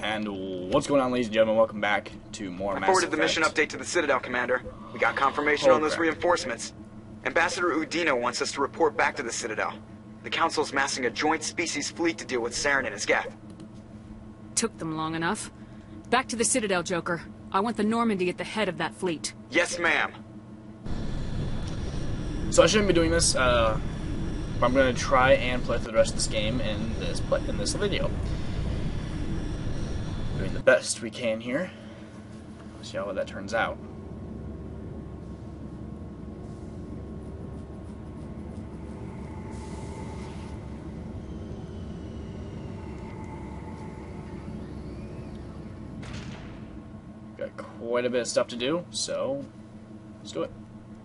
And what's going on, ladies and gentlemen? Welcome back to more I Mass forwarded the mission update to the Citadel, Commander. We got confirmation Oh, on those crap. reinforcements. Ambassador Udina wants us to report back to the Citadel. The Council's massing a joint species fleet to deal with Saren and his Geth. Took them long enough. Back to the Citadel, Joker. I want the Normandy at the head of that fleet. Yes, ma'am. So I shouldn't be doing this. Uh, I'm going to try and play through the rest of this game in this in this video. Doing the best we can here. See how that turns out. Got quite a bit of stuff to do, so let's do it.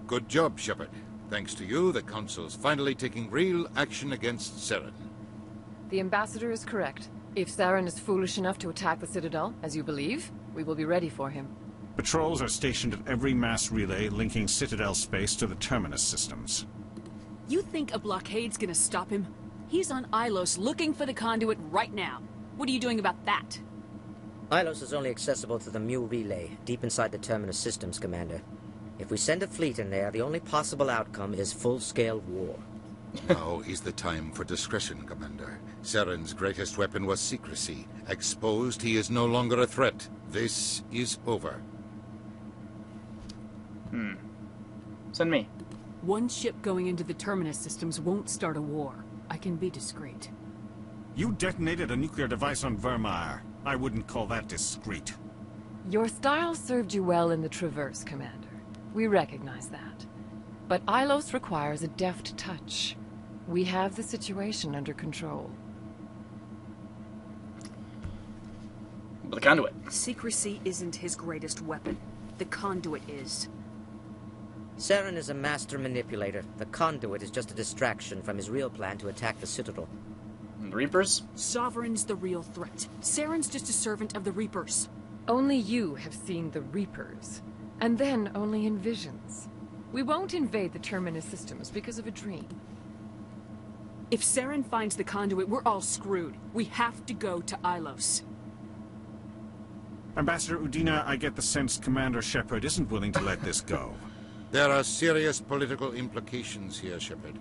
Good job, Shepard. Thanks to you, the Council's finally taking real action against Saren. The ambassador is correct. If Saren is foolish enough to attack the Citadel, as you believe, we will be ready for him. Patrols are stationed at every mass relay linking Citadel space to the Terminus systems. You think a blockade's gonna stop him? He's on Ilos looking for the conduit right now. What are you doing about that? Ilos is only accessible to the Mu relay, deep inside the Terminus systems, Commander. If we send a fleet in there, the only possible outcome is full-scale war. now oh, is the time for discretion, Commander. Saren's greatest weapon was secrecy. Exposed, he is no longer a threat. This is over. Hmm. Send me. One ship going into the Terminus systems won't start a war. I can be discreet. You detonated a nuclear device on Virmire. I wouldn't call that discreet. Your style served you well in the Traverse, Commander. We recognize that. But Ilos requires a deft touch. We have the situation under control. The conduit. Secrecy isn't his greatest weapon. The conduit is. Saren is a master manipulator. The conduit is just a distraction from his real plan to attack the Citadel. And the Reapers. Sovereign's the real threat. Saren's just a servant of the Reapers. Only you have seen the Reapers. And then only in visions. We won't invade the Terminus systems because of a dream. If Saren finds the conduit, we're all screwed. We have to go to Ilos. Ambassador Udina, I get the sense Commander Shepard isn't willing to let this go. There are serious political implications here, Shepard.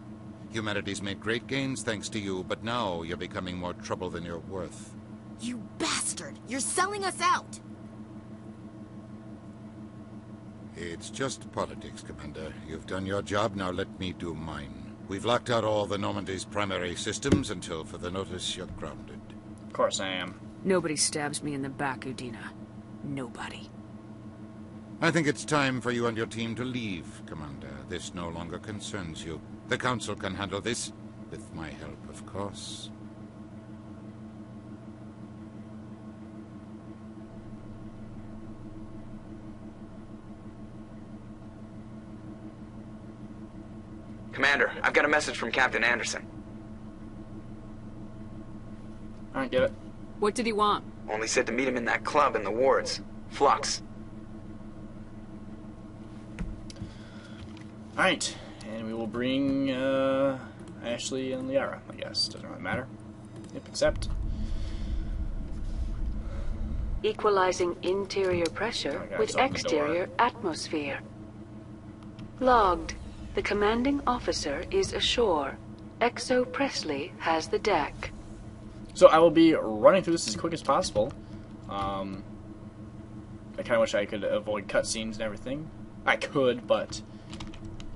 Humanity's made great gains thanks to you, but now you're becoming more trouble than you're worth. You bastard! You're selling us out! It's just politics, Commander. You've done your job, now let me do mine. We've locked out all the Normandy's primary systems until for the notice you're grounded. Of course I am. Nobody stabs me in the back, Udina. Nobody. I think it's time for you and your team to leave, Commander. This no longer concerns you. The Council can handle this, with my help, of course. Commander, I've got a message from Captain Anderson. I don't get it. What did he want? Only said to meet him in that club in the wards. Flux. Alright, and we will bring uh, Ashley and Liara, I guess. Doesn't really matter. Yep, accept. Equalizing interior pressure Okay, with it's on the exterior atmosphere. Logged. The commanding officer is ashore. XO Pressly has the deck. So I will be running through this as quick as possible. Um, I kind of wish I could avoid cutscenes and everything. I could, but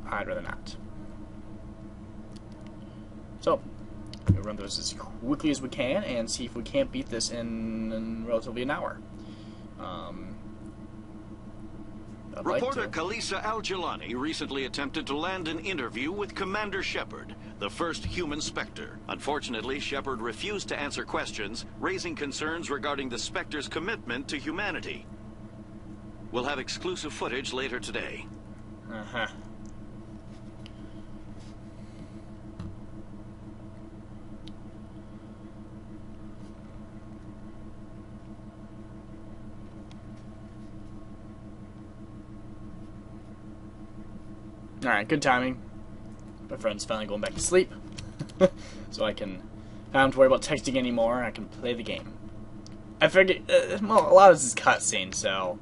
I'd rather not. So, we'll run through this as quickly as we can and see if we can't beat this in, in relatively an hour. Um, I'd Reporter to. Khalisah Al-Jilani recently attempted to land an interview with Commander Shepard, the first human Spectre. Unfortunately, Shepard refused to answer questions, raising concerns regarding the Spectre's commitment to humanity. We'll have exclusive footage later today. Uh-huh. Alright, good timing. My friend's finally going back to sleep. so I can I don't have to worry about texting anymore, I can play the game. I figured, uh, well, a lot of this is cutscene, so,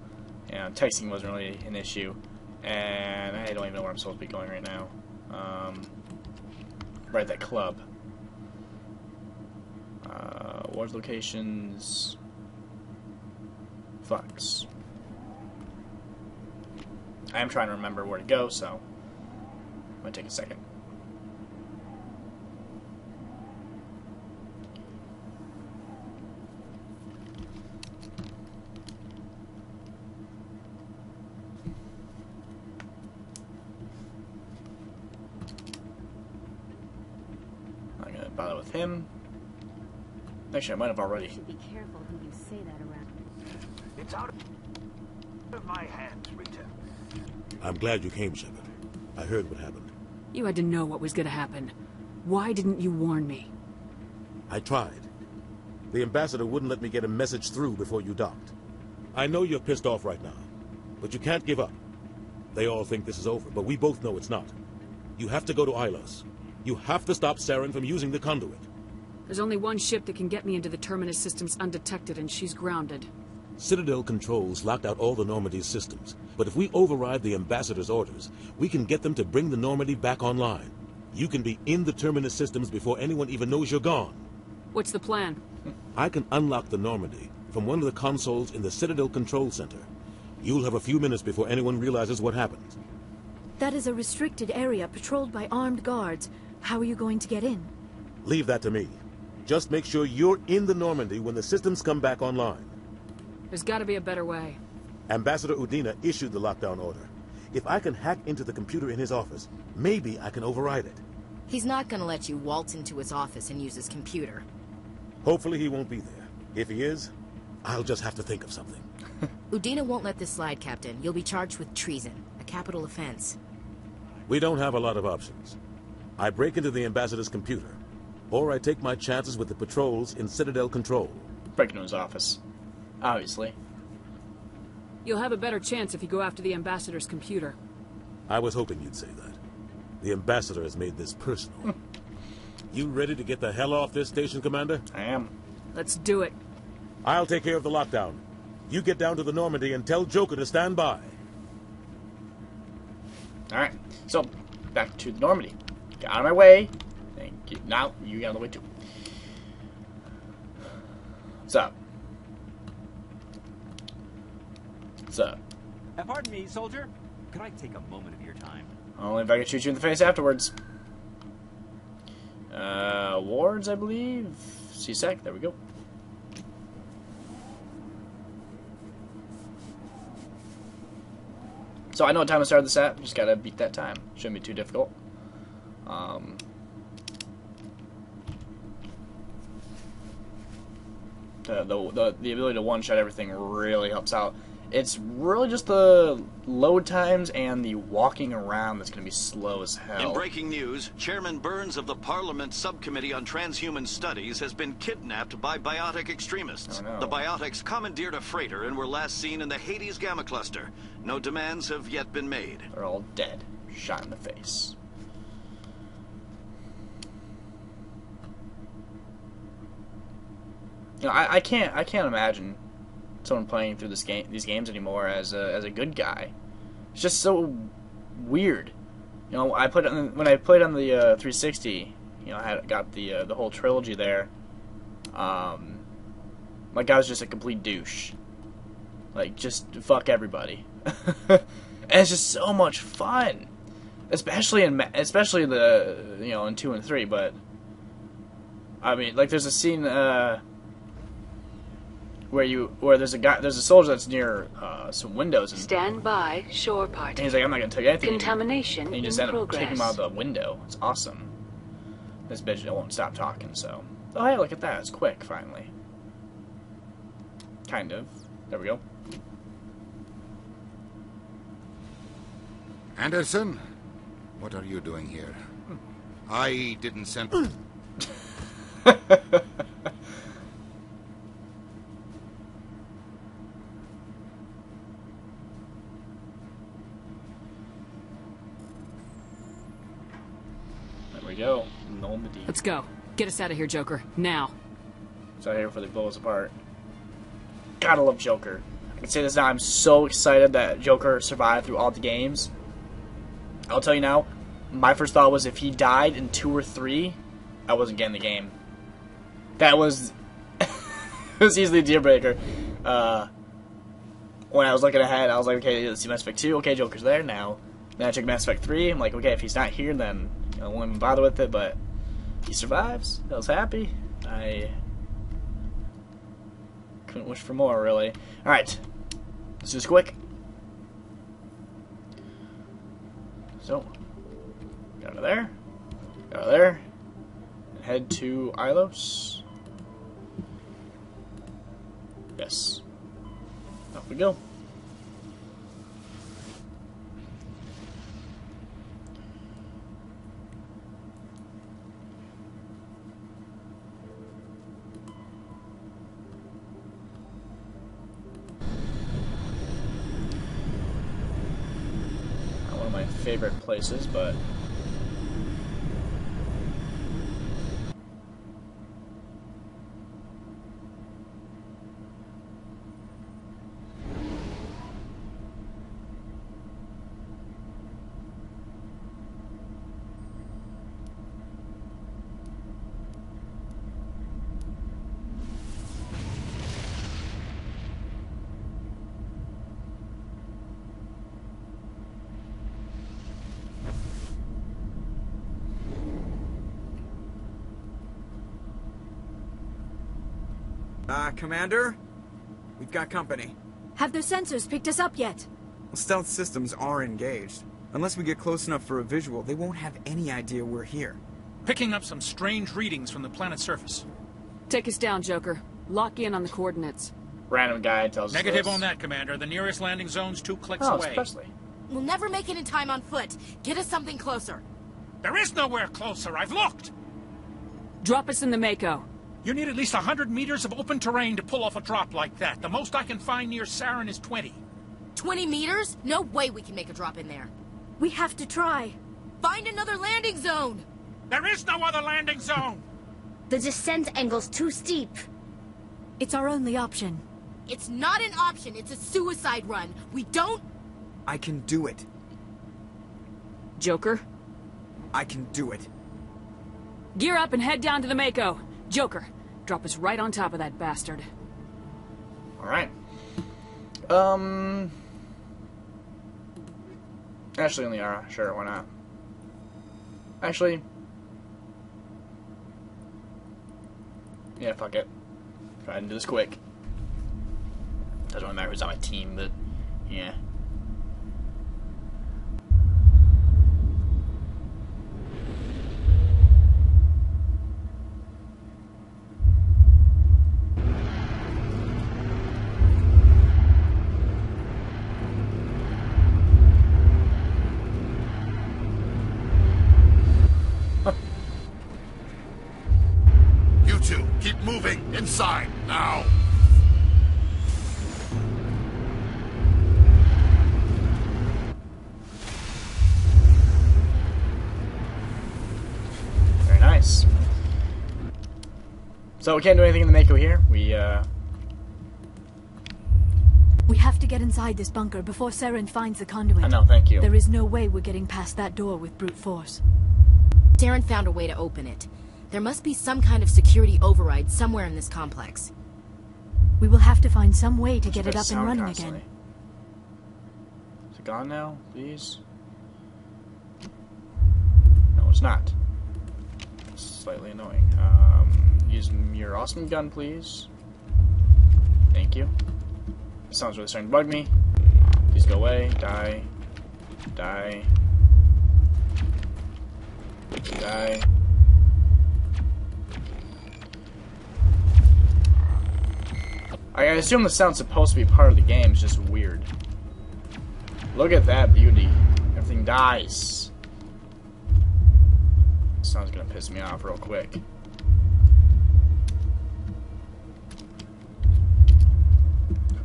you know, texting wasn't really an issue. And I don't even know where I'm supposed to be going right now. Um, right at that club. Uh, locations. Fox. I am trying to remember where to go, so might take a second. Not gonna bother with him. Actually, I might have already. Be careful who you say that around. It's out of my hands, Rita. I'm glad you came, Shepard. I heard what happened. You had to know what was gonna happen. Why didn't you warn me? I tried. The ambassador wouldn't let me get a message through before you docked. I know you're pissed off right now, but you can't give up. They all think this is over, but we both know it's not. You have to go to Ilos. You have to stop Saren from using the conduit. There's only one ship that can get me into the Terminus systems undetected, and she's grounded. Citadel controls locked out all the Normandy's systems, but if we override the ambassador's orders, we can get them to bring the Normandy back online. You can be in the Terminus systems before anyone even knows you're gone. What's the plan? I can unlock the Normandy from one of the consoles in the Citadel Control Center. You'll have a few minutes before anyone realizes what happened. That is a restricted area patrolled by armed guards. How are you going to get in? Leave that to me. Just make sure you're in the Normandy when the systems come back online. There's gotta be a better way. Ambassador Udina issued the lockdown order. If I can hack into the computer in his office, maybe I can override it. He's not gonna let you waltz into his office and use his computer. Hopefully he won't be there. If he is, I'll just have to think of something. Udina won't let this slide, Captain. You'll be charged with treason, a capital offense. We don't have a lot of options. I break into the ambassador's computer, or I take my chances with the patrols in Citadel Control. Break into his office. Obviously. You'll have a better chance if you go after the ambassador's computer. I was hoping you'd say that. The ambassador has made this personal. Hmm. you ready to get the hell off this station, Commander? I am. Let's do it. I'll take care of the lockdown. You get down to the Normandy and tell Joker to stand by. Alright, so back to the Normandy. Get out of my way. Thank you. Now, you get out of the way too. What's up? What's up? Uh, pardon me, soldier. Could I take a moment of your time? Only if I can shoot you in the face afterwards. Uh, wards, I believe. C-Sec, there we go. So I know what time to start this at. Just gotta beat that time. Shouldn't be too difficult. Um, the, the, the, the ability to one-shot everything really helps out. It's really just the load times and the walking around that's going to be slow as hell. In breaking news, Chairman Burns of the Parliament Subcommittee on Transhuman Studies has been kidnapped by biotic extremists. Oh, no. The biotics commandeered a freighter and were last seen in the Hades Gamma Cluster. No demands have yet been made. They're all dead. Shot in the face. You know, I, I can't I can't imagine someone playing through this game these games anymore as a as a good guy. It's just so weird. You know, I put on, when I played on the uh, 360. You know, I had got the uh, the whole trilogy there. Um, my guy was just a complete douche. Like, just fuck everybody. and it's just so much fun, especially in especially the you know in two and three. But I mean, like, there's a scene uh, where you where there's a guy there's a soldier that's near uh, some windows and, Stand by, shore and party. he's like, I'm not gonna tell you anything. Contamination And you in just end up progress. kicking him out of the window. It's awesome. This bitch won't stop talking. So, oh hey, look at that! It's quick finally. Kind of. There we go. Anderson, what are you doing here? I didn't send. There we go. Normandy. Let's go. Get us out of here, Joker. Now. Out here before they blow us apart. gotta love Joker. I can say this now. I'm so excited that Joker survived through all the games. I'll tell you now. My first thought was if he died in two or three, I wasn't getting the game. That was was easily a deal breaker. Uh, when I was looking ahead, I was like, okay, let's see Mass Effect 2. Okay, Joker's there now. Then I checked Mass Effect 3. I'm like, okay, if he's not here, then I won't even bother with it. But he survives. I was happy. I couldn't wish for more, really. All right, let's do this quick. So, got out of there, got out of there, and head to Ilos. Yes. Off we go. Not one of my favorite places, but Uh, Commander? We've got company. Have their sensors picked us up yet? Well, stealth systems are engaged. Unless we get close enough for a visual, they won't have any idea we're here. Picking up some strange readings from the planet's surface. Take us down, Joker. Lock in on the coordinates. random guy tells us Negative this. on that, Commander. The nearest landing zone's two clicks Oh, away. especially. We'll never make it in time on foot. Get us something closer. There is nowhere closer. I've looked. Drop us in the Mako. You need at least 100 meters of open terrain to pull off a drop like that. The most I can find near Saren is 20. 20 meters? No way we can make a drop in there. We have to try. Find another landing zone! There is no other landing zone! The descent angle's too steep. It's our only option. It's not an option, it's a suicide run. We don't... I can do it. Joker, I can do it. gear up and head down to the Mako. Joker, drop us right on top of that bastard. All right. Um. Actually, on the Yara. Sure, why not? Actually. Yeah, fuck it. Ahead and do this quick. Doesn't really matter who's on my team, but yeah. Inside, now. Very nice. So we can't do anything in the Mako here. We uh, We have to get inside this bunker before Saren finds the conduit. I know, thank you. There is no way we're getting past that door with brute force. Saren found a way to open it. There must be some kind of security override somewhere in this complex. We will have to find some way to get it up and running constantly. again. Is it gone now, please? No, it's not. It's slightly annoying. Um, use your awesome gun, please. Thank you. This sounds really starting to bug me. Please go away. Die. Die. Die. I assume the sound's supposed to be part of the game, it's just weird. Look at that beauty. Everything dies. This Sound's gonna piss me off real quick.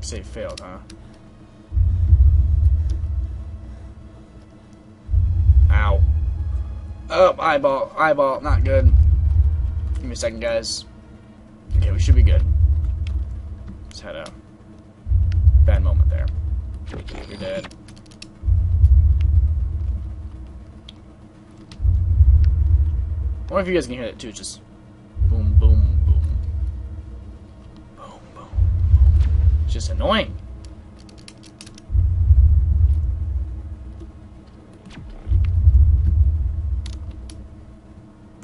Save failed, huh? Ow. Oh, eyeball, eyeball, not good. Give me a second, guys. Okay, we should be good. Let's head out. Bad moment there. You're dead. I wonder if you guys can hear that too, just boom, boom, boom. Boom, boom. It's just annoying.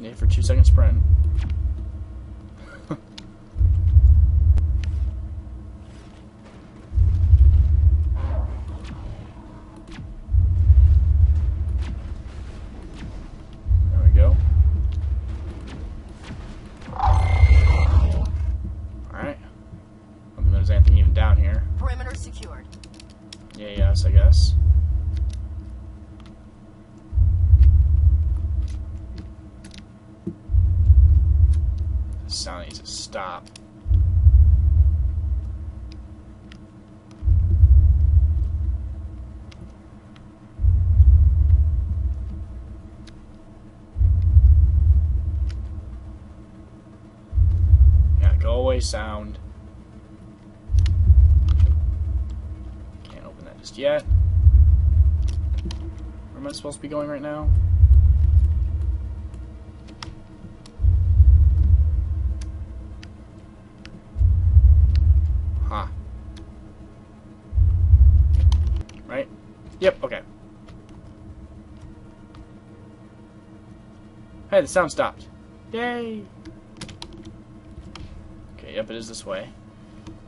Yeah, for two second sprint. Be going right now? Huh. Right? Yep, okay. Hey, the sound stopped. Yay! Okay, yep, it is this way.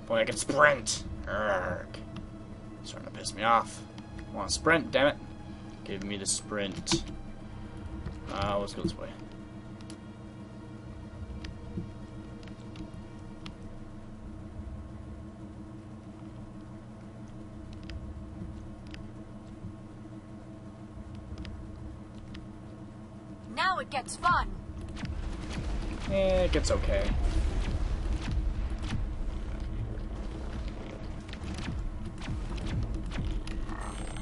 Boy, I can sprint! Urgh. Starting to piss me off. I want to sprint, damn it. Give me the sprint. Uh, let's go this way. Now it gets fun. Eh, it gets okay.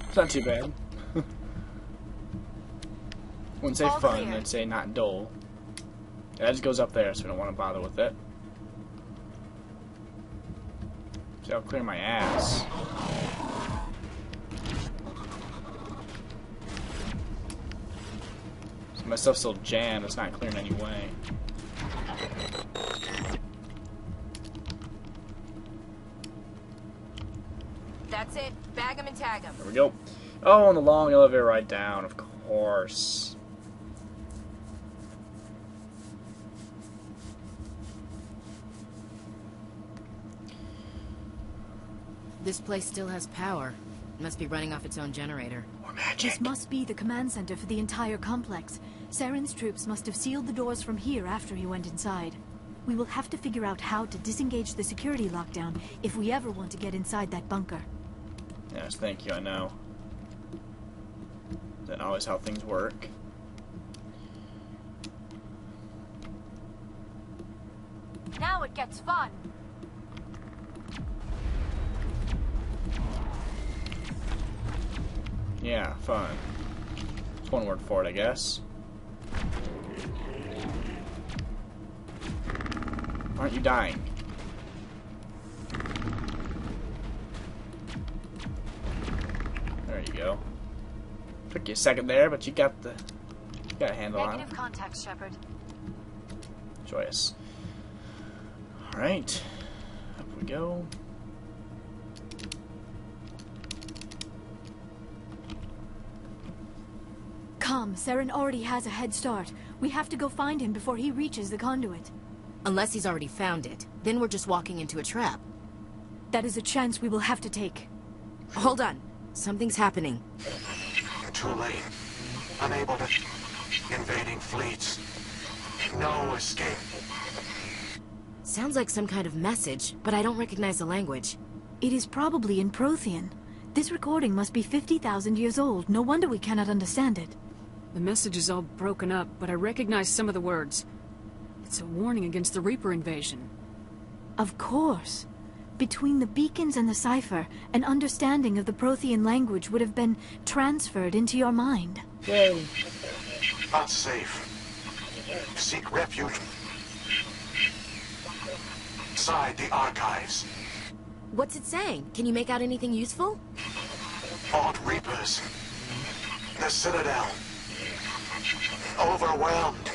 It's not too bad. Wouldn't say All fun, clear. I'd say not dull. Yeah, that just goes up there, so we don't want to bother with it. See, I'll clear my ass. So my stuff's still jammed, it's not clearing any way. That's it. Bag 'em and tag 'em. There we go. Oh, and the long elevator ride down, of course. This place still has power. Must be running off its own generator. This must be the command center for the entire complex. Saren's troops must have sealed the doors from here after he went inside. We will have to figure out how to disengage the security lockdown if we ever want to get inside that bunker. Yes, thank you, I know. That's not always how things work. Now it gets fun. Yeah, fun. It's one word for it, I guess. Aren't you dying? There you go. Took you a second there, but you got the you got a handle on it. Negative contact, Shepard. Joyous. Alright. Up we go. Come, Saren already has a head start. We have to go find him before he reaches the conduit. Unless he's already found it. Then we're just walking into a trap. That is a chance we will have to take. Hold on. Something's happening. Too late. Unable to... Invading fleets. No escape. Sounds like some kind of message, but I don't recognize the language. It is probably in Prothean. This recording must be 50,000 years old. No wonder we cannot understand it. The message is all broken up, but I recognize some of the words. It's a warning against the Reaper invasion. Of course. Between the beacons and the cipher, an understanding of the Prothean language would have been transferred into your mind. Yay. safe. Seek refuge. Inside the archives. What's it saying? Can you make out anything useful? Alt Reapers. The Citadel. Overwhelmed.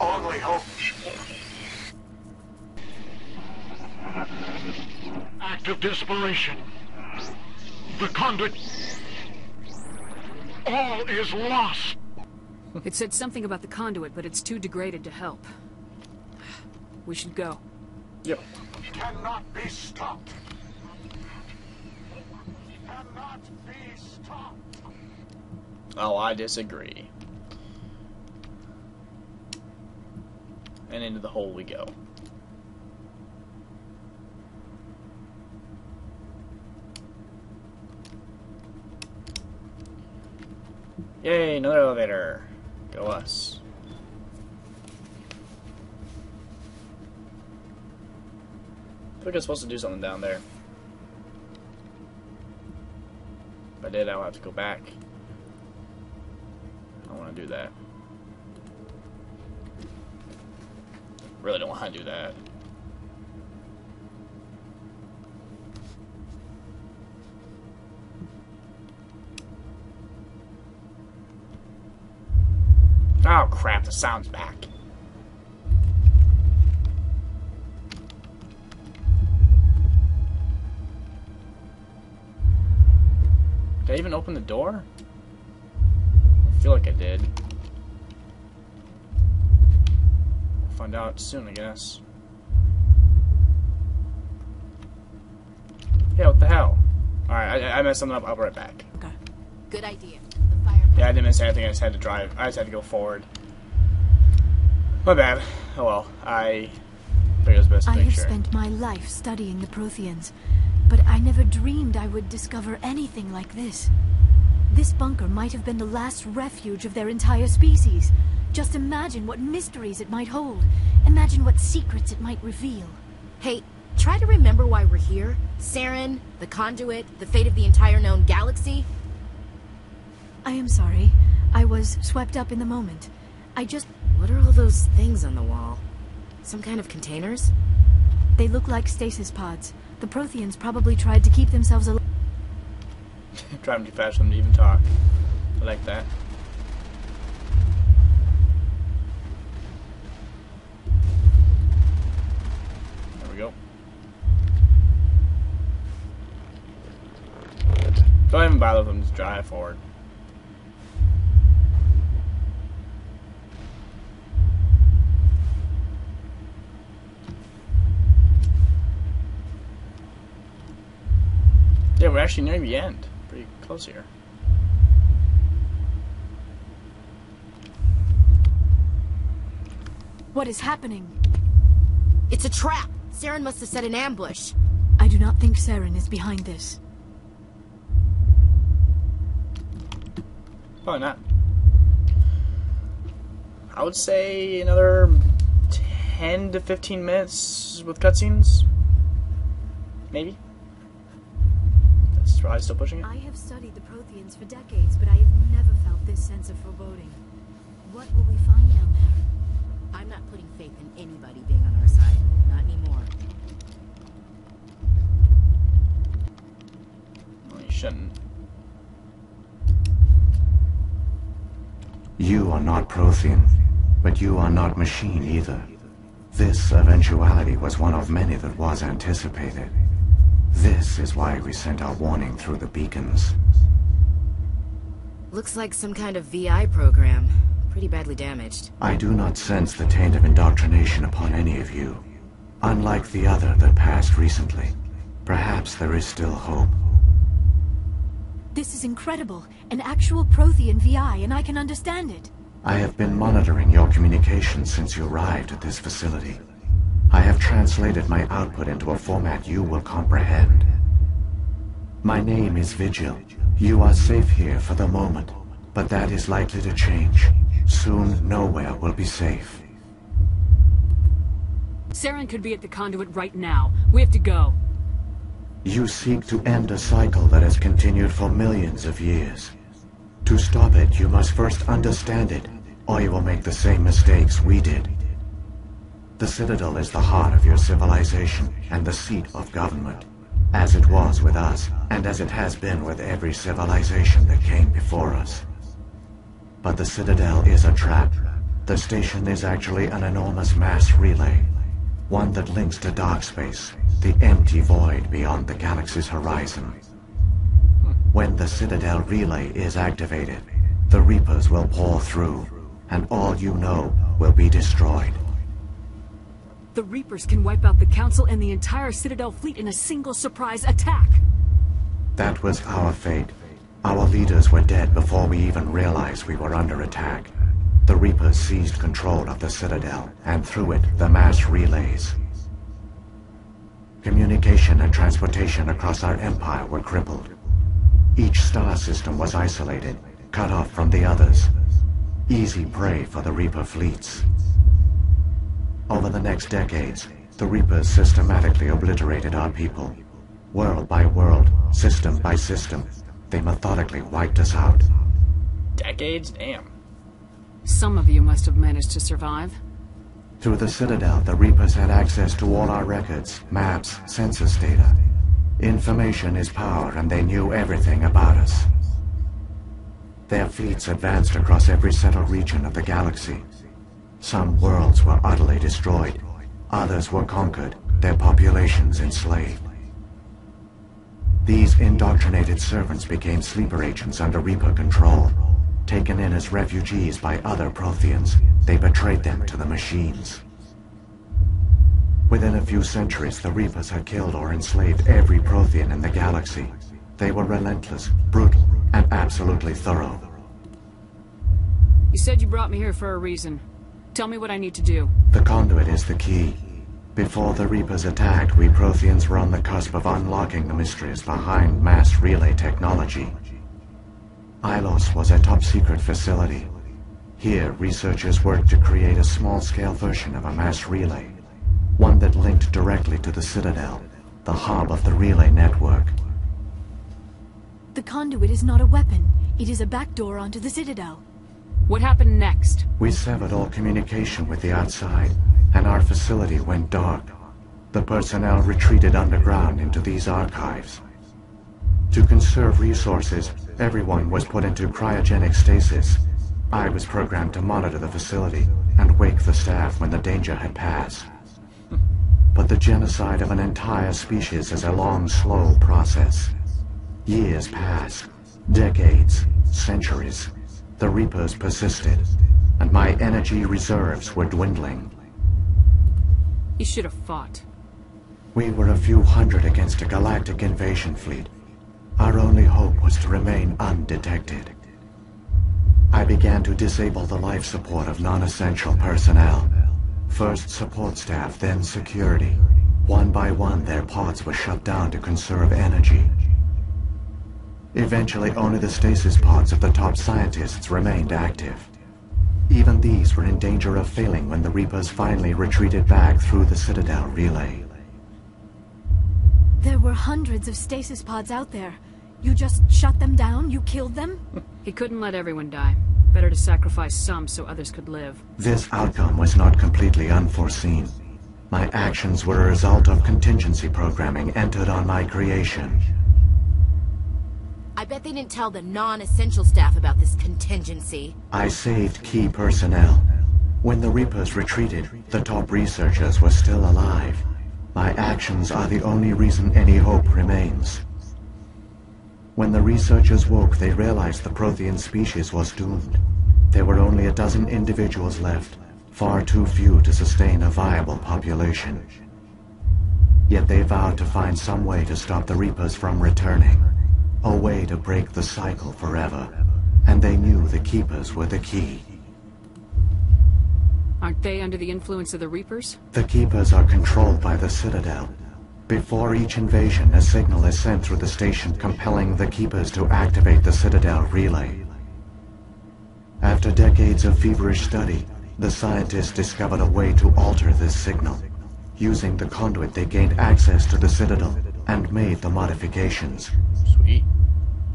Only hope. Act of desperation. The conduit. All is lost. It said something about the conduit, but it's too degraded to help. We should go. Yep. Cannot be stopped. Cannot be stopped. Oh, I disagree. And into the hole we go. Yay, another elevator. Go us. I think I'm supposed to do something down there. If I did, I'll have to go back. I don't want to do that. Really don't want to do that. Oh crap, the sound's back. Did I even open the door? I feel like I did. Find out soon, I guess. Yeah, what the hell? Alright, I, I messed something up. I'll be right back. Okay. Good idea. Yeah, I didn't miss anything. I just had to drive. I just had to go forward. My bad. Oh well. I figured it was best to I have sure. spent my life studying the Protheans, but I never dreamed I would discover anything like this. This bunker might have been the last refuge of their entire species. Just imagine what mysteries it might hold. Imagine what secrets it might reveal. Hey, try to remember why we're here. Saren, the conduit, the fate of the entire known galaxy. I am sorry. I was swept up in the moment. I just... What are all those things on the wall? Some kind of containers? They look like stasis pods. The Protheans probably tried to keep themselves alive. Driving too fast for them to even talk. I like that. Don't even bother with them, just drive forward. Yeah, we're actually near the end. Pretty close here. What is happening? It's a trap! Saren must have set an ambush. I do not think Saren is behind this. Probably not. I would say another 10 to 15 minutes with cutscenes. Maybe. That's probably still pushing it. I have studied the Protheans for decades, but I have never felt this sense of foreboding. What will we find down there? I'm not putting faith in anybody being on our side. Not anymore. Well, you shouldn't. You are not Prothean, but you are not machine either. This eventuality was one of many that was anticipated. This is why we sent our warning through the beacons. Looks like some kind of VI program. Pretty badly damaged. I do not sense the taint of indoctrination upon any of you. Unlike the other that passed recently. Perhaps there is still hope. This is incredible. An actual Prothean VI, and I can understand it. I have been monitoring your communications since you arrived at this facility. I have translated my output into a format you will comprehend. My name is Vigil. You are safe here for the moment, but that is likely to change. Soon, nowhere will be safe. Saren could be at the conduit right now. We have to go. You seek to end a cycle that has continued for millions of years. To stop it, you must first understand it, or you will make the same mistakes we did. The Citadel is the heart of your civilization and the seat of government, as it was with us, and as it has been with every civilization that came before us. But the Citadel is a trap. The station is actually an enormous mass relay, one that links to dark space, the empty void beyond the galaxy's horizon. When the Citadel relay is activated, the Reapers will pour through, and all you know will be destroyed. The Reapers can wipe out the Council and the entire Citadel fleet in a single surprise attack. That was our fate. Our leaders were dead before we even realized we were under attack. The Reapers seized control of the Citadel, and through it, the mass relays. Communication and transportation across our empire were crippled. Each star system was isolated, cut off from the others. Easy prey for the Reaper fleets. Over the next decades, the Reapers systematically obliterated our people. World by world, system by system, they methodically wiped us out. Decades? Damn. Some of you must have managed to survive. Through the Citadel, the Reapers had access to all our records, maps, census data. Information is power, and they knew everything about us. Their fleets advanced across every settled region of the galaxy. Some worlds were utterly destroyed. Others were conquered, their populations enslaved. These indoctrinated servants became sleeper agents under Reaper control. Taken in as refugees by other Protheans, they betrayed them to the machines. Within a few centuries, the Reapers had killed or enslaved every Prothean in the galaxy. They were relentless, brutal, and absolutely thorough. You said you brought me here for a reason. Tell me what I need to do. The conduit is the key. Before the Reapers attacked, we Protheans were on the cusp of unlocking the mysteries behind mass relay technology. Ilos was a top-secret facility. Here, researchers worked to create a small-scale version of a mass relay. One that linked directly to the Citadel, the hub of the relay network. The conduit is not a weapon. It is a backdoor onto the Citadel. What happened next? We severed all communication with the outside, and our facility went dark. The personnel retreated underground into these archives. To conserve resources, everyone was put into cryogenic stasis. I was programmed to monitor the facility and wake the staff when the danger had passed. But the genocide of an entire species is a long, slow process. Years passed, decades, centuries. The Reapers persisted, and my energy reserves were dwindling. You should have fought. We were a few hundred against a galactic invasion fleet. Our only hope was to remain undetected. I began to disable the life support of non-essential personnel. First support staff, then security. One by one, their pods were shut down to conserve energy. Eventually, only the stasis pods of the top scientists remained active. Even these were in danger of failing when the Reapers finally retreated back through the Citadel relay. There were hundreds of stasis pods out there. You just shut them down? You killed them? He couldn't let everyone die. Better to sacrifice some so others could live. This outcome was not completely unforeseen. My actions were a result of contingency programming entered on my creation. I bet they didn't tell the non-essential staff about this contingency. I saved key personnel. When the Reapers retreated, the top researchers were still alive. My actions are the only reason any hope remains. When the researchers woke, they realized the Prothean species was doomed. There were only a dozen individuals left, far too few to sustain a viable population. Yet they vowed to find some way to stop the Reapers from returning. A way to break the cycle forever. And they knew the Keepers were the key. Aren't they under the influence of the Reapers? The Keepers are controlled by the Citadel. Before each invasion, a signal is sent through the station compelling the Keepers to activate the Citadel relay. After decades of feverish study, the scientists discovered a way to alter this signal. Using the conduit, they gained access to the Citadel and made the modifications. Sweet.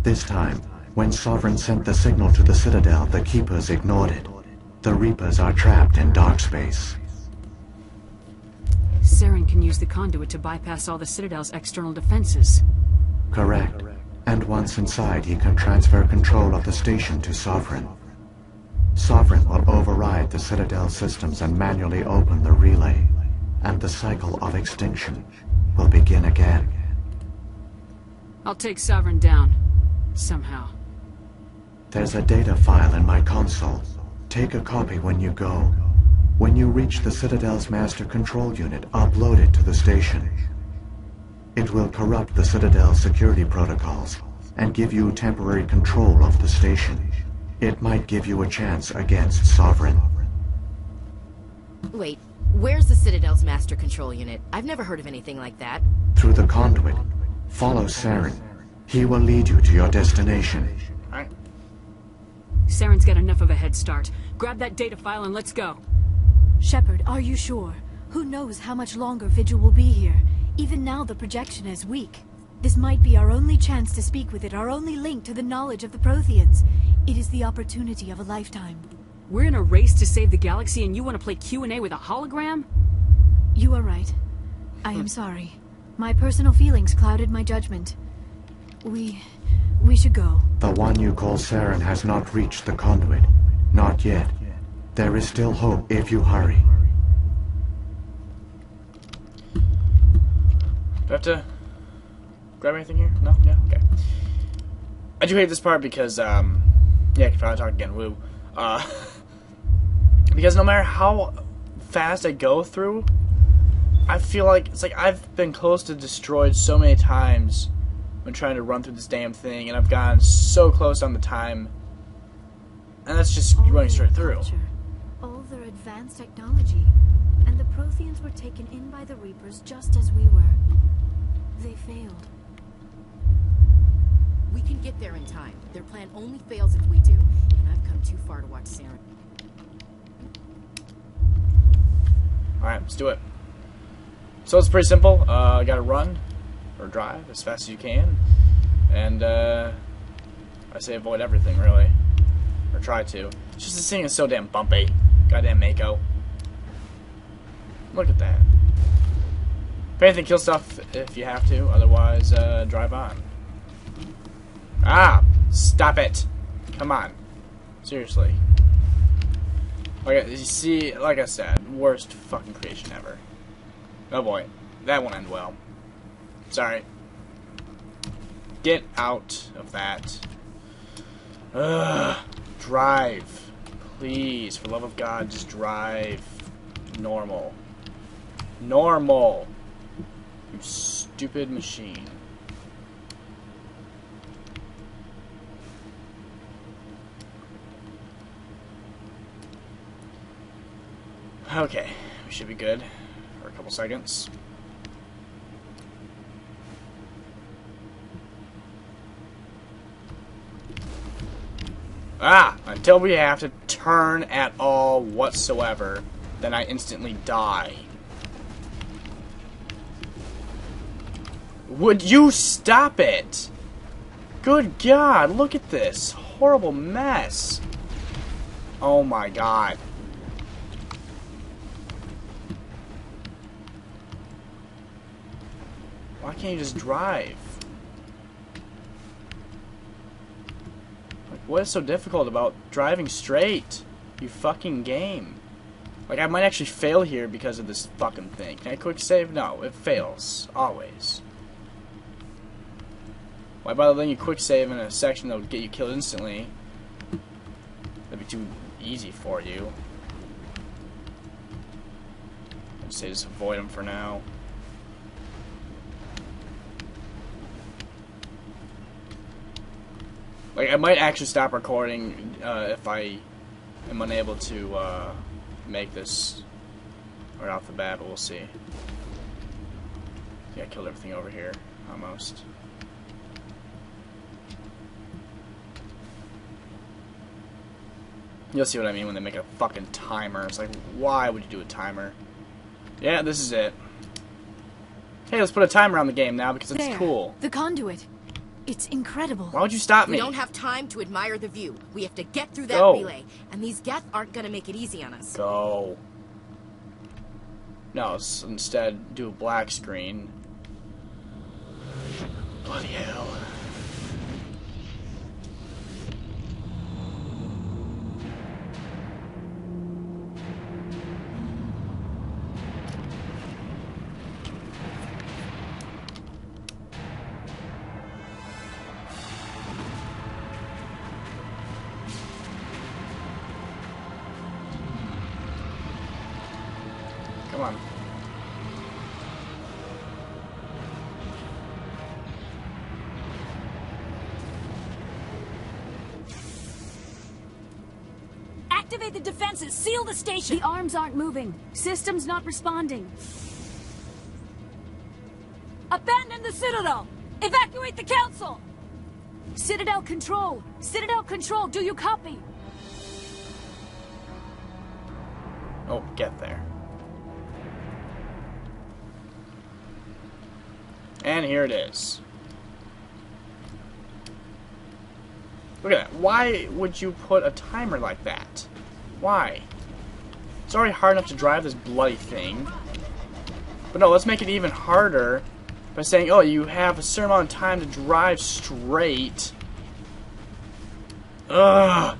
This time, when Sovereign sent the signal to the Citadel, the Keepers ignored it. The Reapers are trapped in dark space. Saren can use the conduit to bypass all the Citadel's external defenses. Correct. And once inside, he can transfer control of the station to Sovereign. Sovereign will override the Citadel systems and manually open the relay. And the cycle of extinction will begin again. I'll take Sovereign down. Somehow. There's a data file in my console. Take a copy when you go. When you reach the Citadel's master control unit, upload it to the station. It will corrupt the Citadel's security protocols and give you temporary control of the station. It might give you a chance against Sovereign. Wait, where's the Citadel's master control unit? I've never heard of anything like that. Through the conduit, follow Saren. He will lead you to your destination. Saren's got enough of a head start. Grab that data file and let's go. Shepard, are you sure? Who knows how much longer Vigil will be here? Even now the projection is weak. This might be our only chance to speak with it, our only link to the knowledge of the Protheans. It is the opportunity of a lifetime. We're in a race to save the galaxy and you want to play Q&A with a hologram? You are right. I am sorry. My personal feelings clouded my judgment. We... we should go. The one you call Saren has not reached the conduit. Not yet. There is still hope if you hurry. Do I have to grab anything here? No? Yeah? Okay. I do hate this part because, um, yeah, I can probably talk again, woo. Uh, because no matter how fast I go through, I feel like, it's like I've been close to destroyed so many times when trying to run through this damn thing, and I've gotten so close on the time, and that's just running straight through. Culture, all their advanced technology, and the Protheans were taken in by the Reapers just as we were. They failed. We can get there in time. Their plan only fails if we do. And I've come too far to watch Saren. Alright, let's do it. So it's pretty simple. Uh, you gotta run or drive as fast as you can. And uh, I say avoid everything, really. Or try to. It's just this thing is so damn bumpy. Goddamn Mako. Look at that. If anything, kill stuff if you have to. Otherwise, uh, drive on. Ah! Stop it! Come on. Seriously. Okay, you see, like I said, worst fucking creation ever. Oh boy, that won't end well. Sorry. Get out of that. Ugh. Drive. Please, for love of God, just drive. Normal. Normal. You stupid machine. Okay, we should be good for a couple seconds. Ah! Until we have to turn at all whatsoever, then I instantly die. Would you stop it? Good God, look at this horrible mess. Oh my God. Why can't you just drive? What is so difficult about driving straight? You fucking game. Like, I might actually fail here because of this fucking thing. Can I quick save? No, it fails. Always. Why bother letting you quick save in a section that would get you killed instantly? That'd be too easy for you. I'd say just avoid them for now. Like, I might actually stop recording uh, if I am unable to uh, make this right off the bat, but we'll see. Yeah, I killed everything over here, almost. You'll see what I mean when they make a fucking timer. It's like, why would you do a timer? Yeah, this is it. Hey, let's put a timer on the game now because it's there, cool. The conduit. It's incredible. Why would you stop me? We don't have time to admire the view. We have to get through that Go. relay. And these Geth aren't gonna make it easy on us. Go. No, instead do a black screen. Bloody hell. Seal the station! The arms aren't moving. Systems not responding. Abandon the Citadel! Evacuate the Council! Citadel Control! Citadel Control, do you copy? Oh, get there. And here it is. Look at that. Why would you put a timer like that? Why? It's already hard enough to drive this bloody thing. But no, let's make it even harder by saying, oh, you have a certain amount of time to drive straight. Ugh.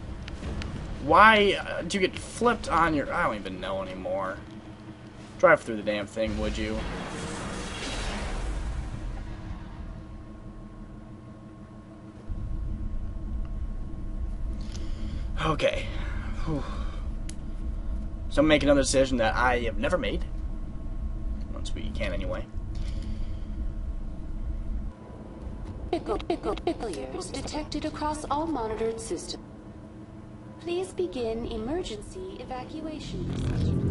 Why uh, do you get flipped on your... I don't even know anymore. Drive through the damn thing, would you? Okay. Whew. So I'm making another decision that I have never made. Once we can, anyway. Critical failures detected across all monitored systems. Please begin emergency evacuation procedures.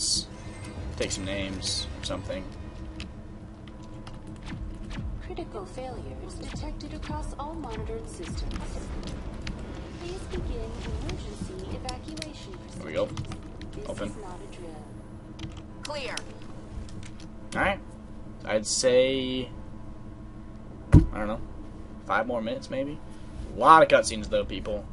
Kick some ass. Take some names or something. Critical failures detected across all monitored systems. Please begin emergency evacuation There we go. This Open. is not a drill. Clear. Alright. I'd say. I don't know. Five more minutes, maybe? A lot of cutscenes, though, people.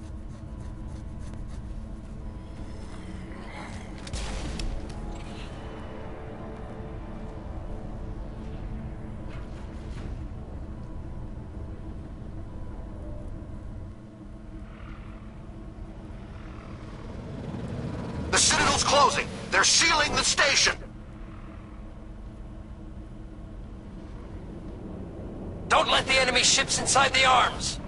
Closing. They're sealing the station. Don't let the enemy ships inside the arms!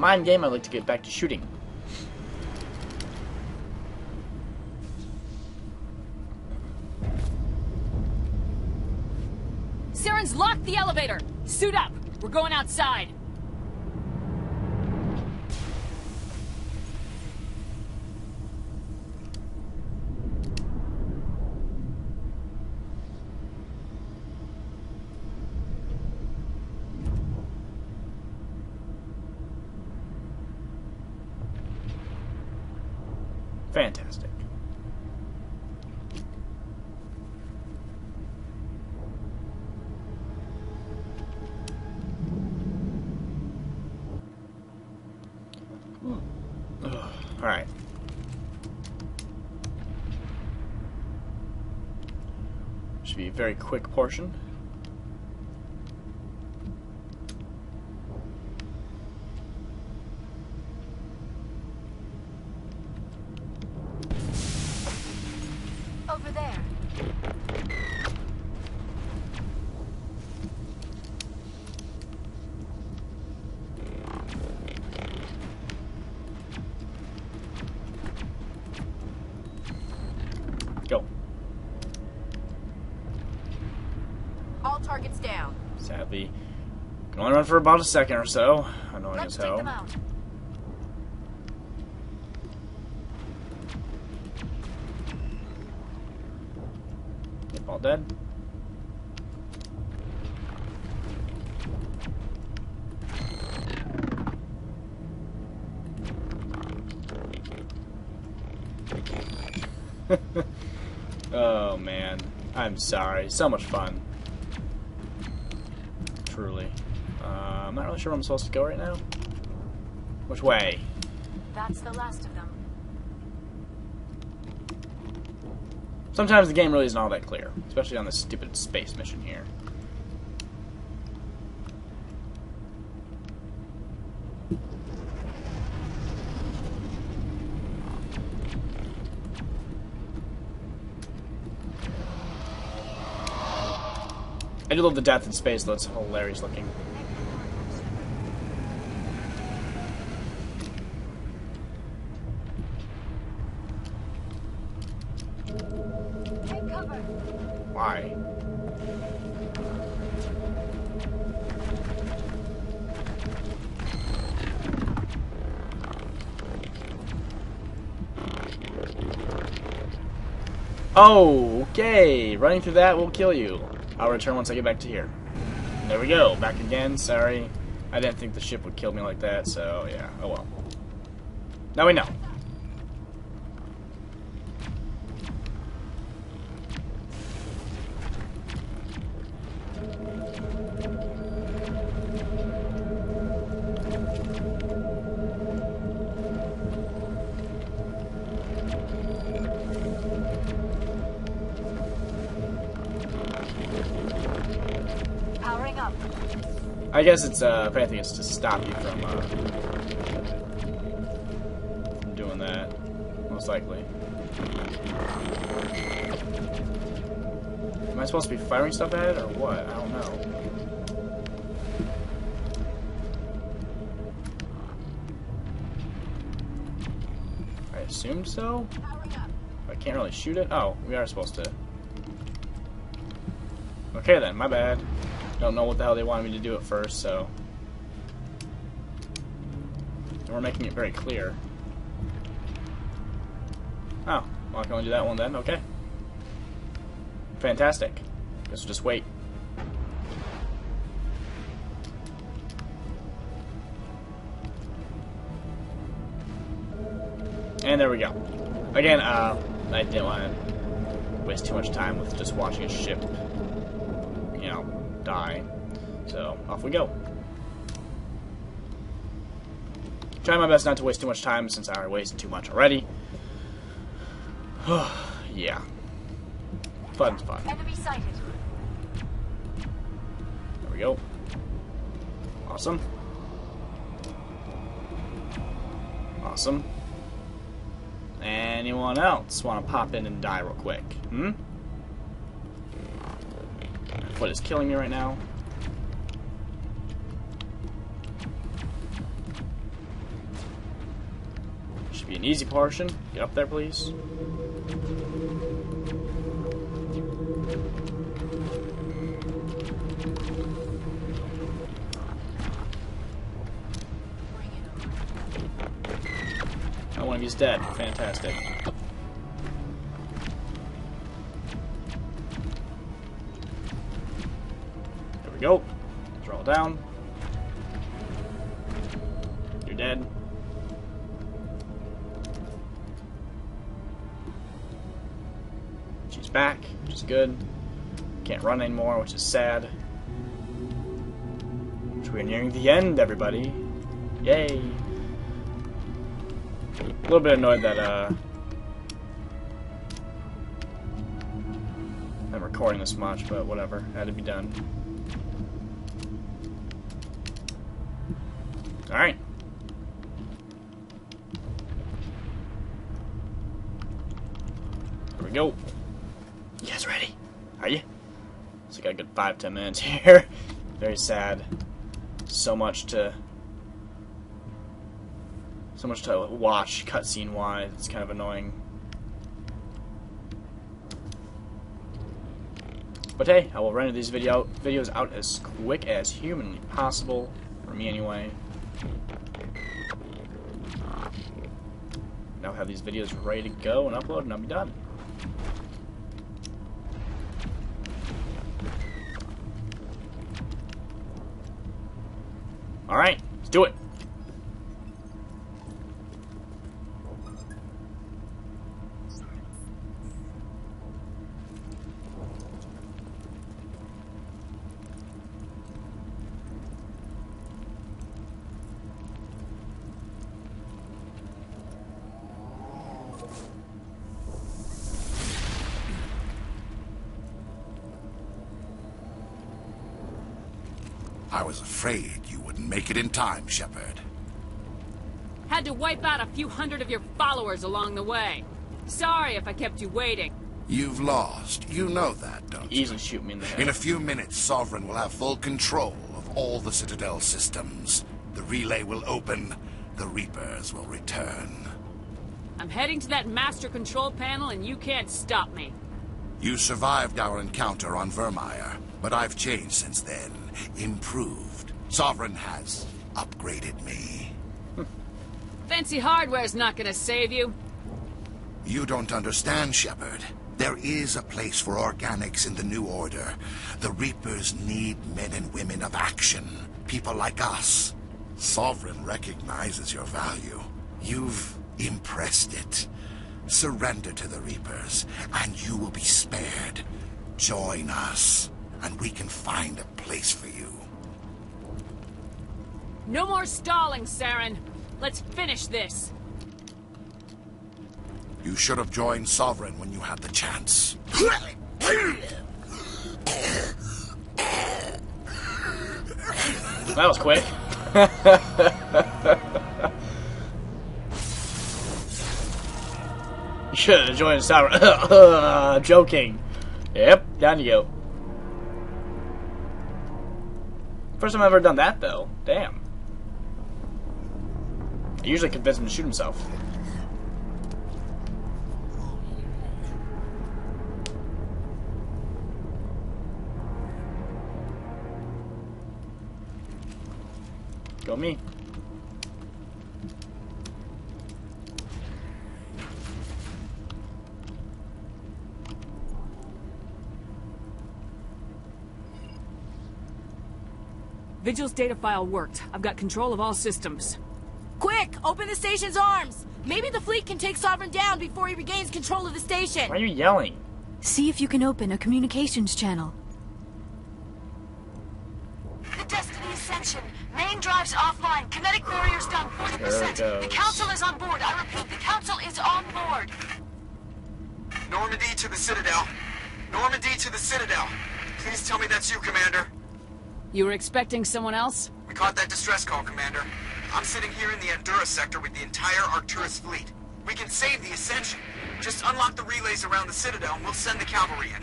Mind game, I'd like to get back to shooting. Saren's locked the elevator! Suit up! We're going outside! Fantastic. Hmm. All right. Should be a very quick portion. For about a second or so. Annoying Let's as hell. Yep, all dead. oh man, I'm sorry. So much fun. Sure where I'm supposed to go right now. Which way? That's the last of them. Sometimes the game really isn't all that clear, especially on this stupid space mission here. I do love the death in space, though. It's hilarious looking. Oh, okay. Running through that will kill you. I'll return once I get back to here. There we go. Back again. Sorry. I didn't think the ship would kill me like that, so yeah. Oh well. Now we know. I guess it's, uh, it's to stop you from, uh, from doing that. Most likely. Am I supposed to be firing stuff at it, or what? I don't know. I assumed so? I can't really shoot it? Oh, we are supposed to. Okay then, my bad. Don't know what the hell they wanted me to do at first, so. And we're making it very clear. Oh, well, I can only do that one then, okay. Fantastic. Guess we'll just wait. And there we go. Again, uh, I didn't want to waste too much time with just watching a ship, die. So, off we go. Try my best not to waste too much time since I already wasted too much already. yeah. Fun's fun. Enemy sighted. There we go. Awesome. Awesome. Anyone else want to pop in and die real quick? Hmm? Foot is killing me right now. Should be an easy portion. Get up there, please. One of you's dead. Fantastic. Run anymore, which is sad. Which we're nearing the end, everybody. Yay! A little bit annoyed that uh, I'm recording this much, but whatever. Had to be done. 10 minutes here. Very sad. So much to so much to watch cutscene wise. It's kind of annoying. But hey, I will render these video videos out as quick as humanly possible, for me anyway. Now have these videos ready to go and upload, and I'll be done. Alright, let's do it. I was afraid you wouldn't make it in time, Shepard. Had to wipe out a few hundred of your followers along the way. Sorry if I kept you waiting. You've lost. You know that, don't you? Easily shoot me in the head. In a few minutes, Sovereign will have full control of all the Citadel systems. The relay will open. The Reapers will return. I'm heading to that master control panel and you can't stop me. You survived our encounter on Virmire, but I've changed since then. Improved. Sovereign has upgraded me. Fancy hardware's not gonna save you. You don't understand, Shepard. There is a place for organics in the New Order. The Reapers need men and women of action. People like us. Sovereign recognizes your value. You've impressed it. Surrender to the Reapers, and you will be spared. Join us, and we can find a place for you. No more stalling, Saren. Let's finish this. You should have joined Sovereign when you had the chance. That was quick. you should have joined Sovereign. Joking. Yep, down you go. First time I've ever done that, though. Damn. I usually convince him to shoot himself. Go me. Vigil's data file worked. I've got control of all systems. Quick! Open the station's arms! Maybe the fleet can take Sovereign down before he regains control of the station. Why are you yelling? See if you can open a communications channel. The Destiny Ascension. Main drives offline. Kinetic barriers down 40%. The. Council is on board. I repeat, the Council is on board. Normandy to the Citadel. Normandy to the Citadel. Please tell me that's you, Commander. You were expecting someone else? We caught that distress call, Commander. I'm sitting here in the Endura sector with the entire Arcturus fleet. We can save the Ascension. Just unlock the relays around the Citadel and we'll send the cavalry in.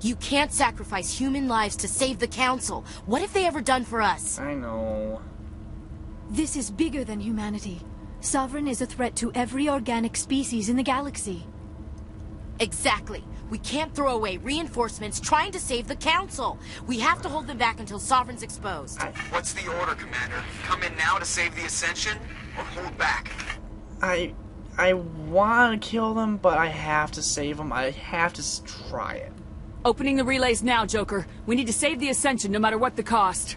You can't sacrifice human lives to save the Council. What have they ever done for us? I know. This is bigger than humanity. Sovereign is a threat to every organic species in the galaxy. Exactly. We can't throw away reinforcements trying to save the Council. We have to hold them back until Sovereign's exposed. What's the order, Commander? Come in now to save the Ascension, or hold back? I I want to kill them, but I have to save them. I have to s- try it. Opening the relays now, Joker. We need to save the Ascension no matter what the cost.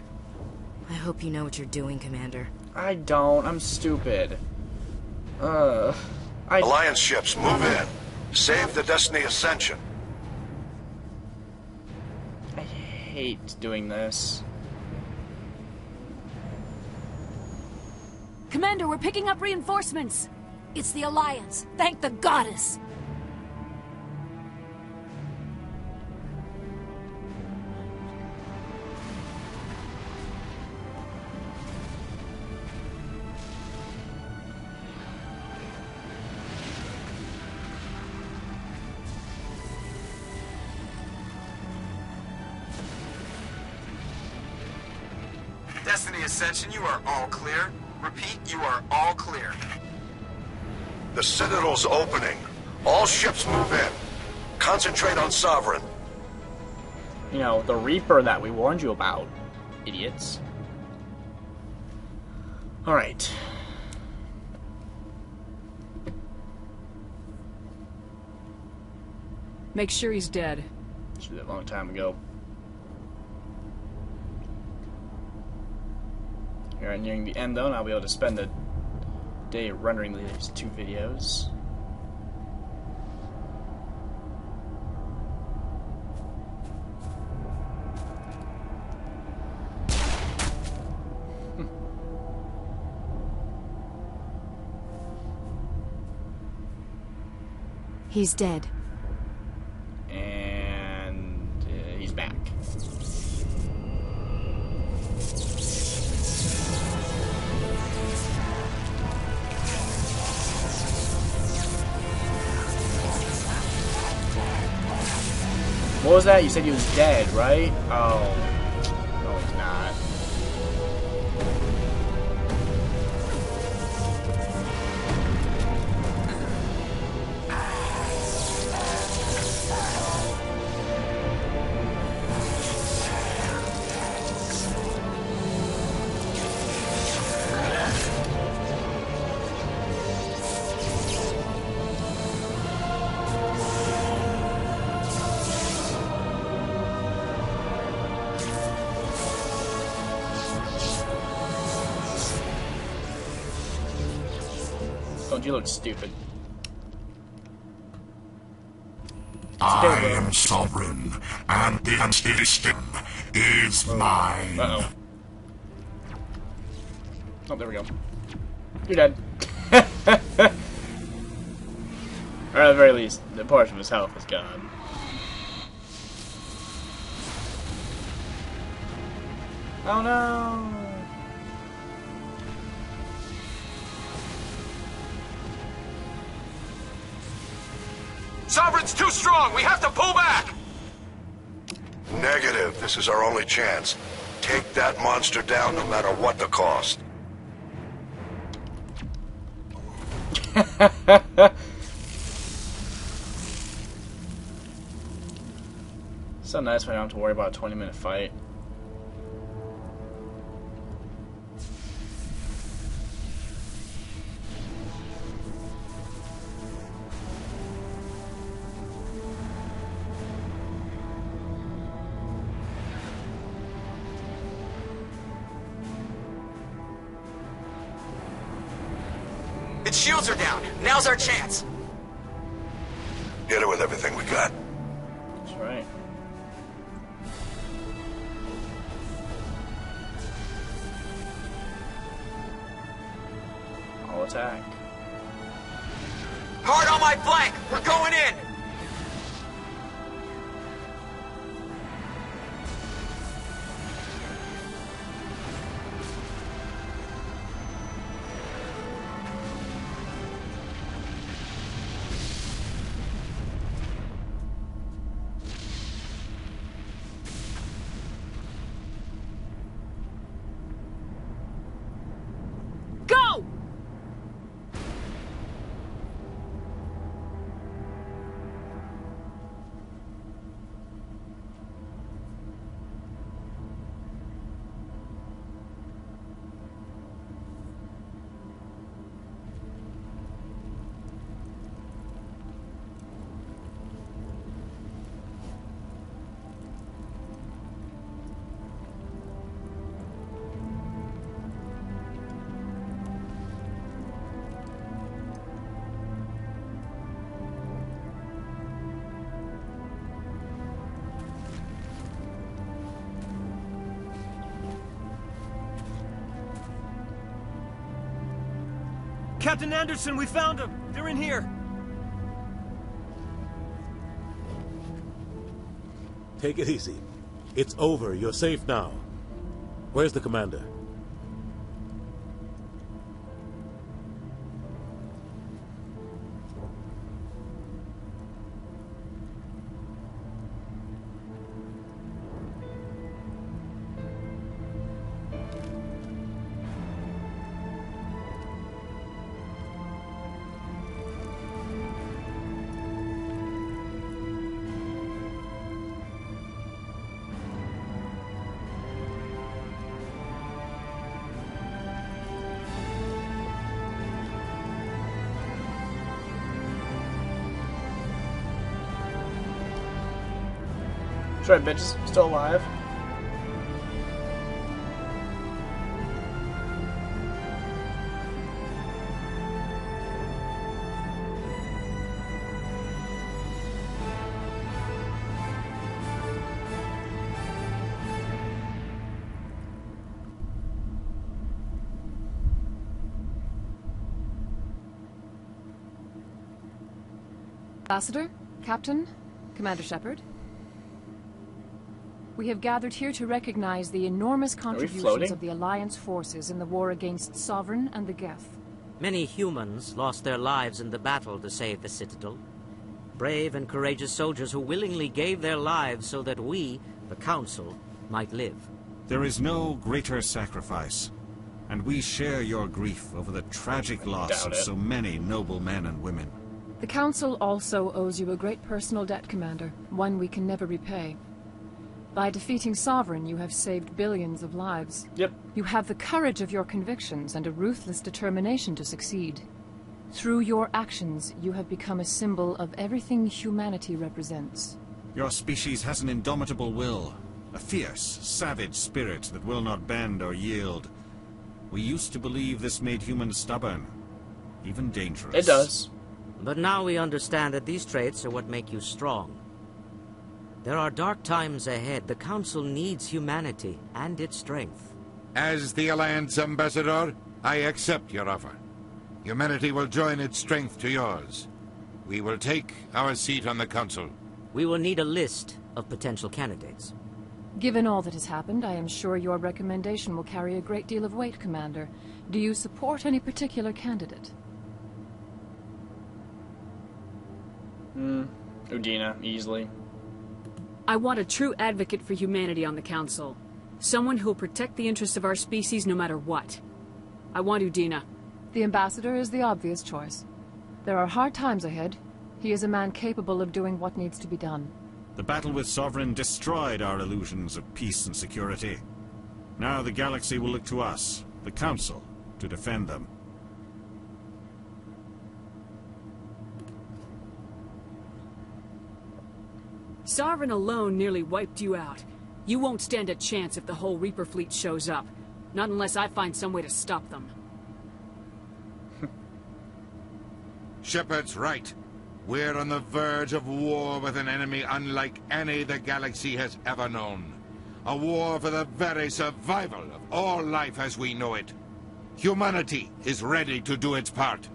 I hope you know what you're doing, Commander. I don't. I'm stupid. Uh, I Alliance ships, move in. Save the Destiny Ascension. I hate doing this. Commander, we're picking up reinforcements. It's the Alliance. Thank the goddess. Ascension, you are all clear. Repeat, you are all clear. The Citadel's opening. All ships move in. Concentrate on Sovereign. You know, the Reaper that we warned you about. Idiots. Alright. Make sure he's dead. Should that a long time ago. Here, nearing the end though, and I'll be able to spend the day rendering these two videos. He's dead. Was that? You said he was dead, right? Oh. Anti-system is mine. Uh-oh. Oh, there we go. You're dead. or at the very least, the portion of his health is gone. Oh no! Is our only chance. Take that monster down no matter what the cost. so nice when I don't have to worry about a 20 minute fight. Captain Anderson, we found them. They're in here. Take it easy. It's over. You're safe now. Where's the commander? That's right, bitches. Still alive. Ambassador, Captain, Commander Shepard. We have gathered here to recognize the enormous contributions of the Alliance forces in the war against Sovereign and the Geth. Many humans lost their lives in the battle to save the Citadel. Brave and courageous soldiers who willingly gave their lives so that we, the Council, might live. There is no greater sacrifice, and we share your grief over the tragic loss of it. so many noble men and women. The Council also owes you a great personal debt, Commander, one we can never repay. By defeating Sovereign, you have saved billions of lives. Yep. You have the courage of your convictions and a ruthless determination to succeed. Through your actions, you have become a symbol of everything humanity represents. Your species has an indomitable will, a fierce, savage spirit that will not bend or yield. We used to believe this made humans stubborn, even dangerous. It does. But now we understand that these traits are what make you strong. There are dark times ahead. The Council needs humanity and its strength. As the Alliance Ambassador, I accept your offer. Humanity will join its strength to yours. We will take our seat on the Council. We will need a list of potential candidates. Given all that has happened, I am sure your recommendation will carry a great deal of weight, Commander. Do you support any particular candidate? Hmm. Udina, easily. I want a true advocate for humanity on the Council. Someone who'll protect the interests of our species no matter what. I want Udina. The Ambassador is the obvious choice. There are hard times ahead. He is a man capable of doing what needs to be done. The battle with Sovereign destroyed our illusions of peace and security. Now the galaxy will look to us, the Council, to defend them. Sovereign alone nearly wiped you out. You won't stand a chance if the whole Reaper fleet shows up. Not unless I find some way to stop them. Shepard's right. We're on the verge of war with an enemy unlike any the galaxy has ever known. A war for the very survival of all life as we know it. Humanity is ready to do its part.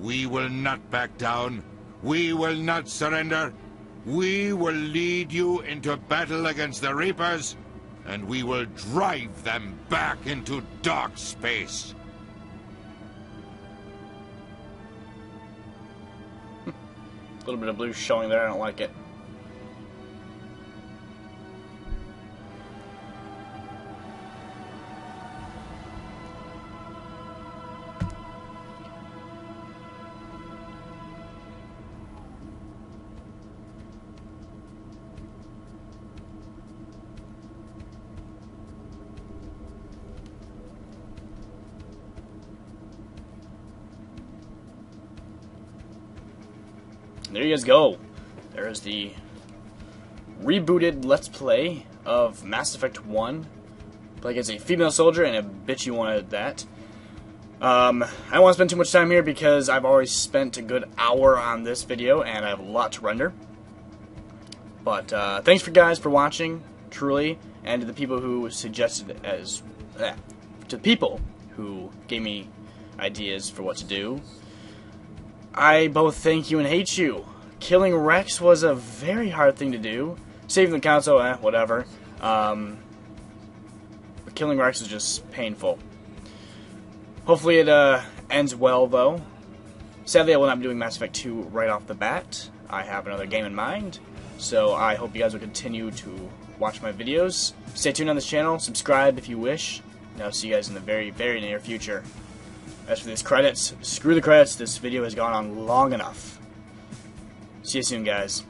We will not back down. We will not surrender. We will lead you into battle against the Reapers, and we will drive them back into dark space. A little bit of blue showing there. I don't like it. There guys go. There's the rebooted Let's Play of Mass Effect 1. Like as a female soldier, and a bitch you wanted that. Um, I don't want to spend too much time here because I've already spent a good hour on this video, and I have a lot to render. But uh, thanks for guys for watching, truly, and to the people who suggested it as eh, to people who gave me ideas for what to do. I both thank you and hate you. Killing Wrex was a very hard thing to do. Saving the council, eh, whatever. Um, but killing Wrex is just painful. Hopefully it uh, ends well, though. Sadly, I will not be doing Mass Effect 2 right off the bat. I have another game in mind, so I hope you guys will continue to watch my videos. Stay tuned on this channel, subscribe if you wish, and I'll see you guys in the very, very near future. As for these credits, screw the credits, this video has gone on long enough. See you soon, guys.